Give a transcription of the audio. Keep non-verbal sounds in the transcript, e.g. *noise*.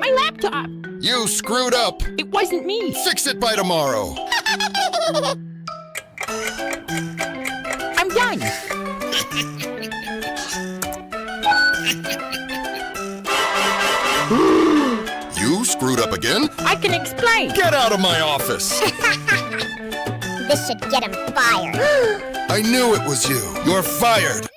My laptop! You screwed up. It wasn't me! Fix it by tomorrow. I'm done! You screwed up again? I can explain! Get out of my office. *laughs* This should get him fired. *gasps* I knew it was you. You're fired.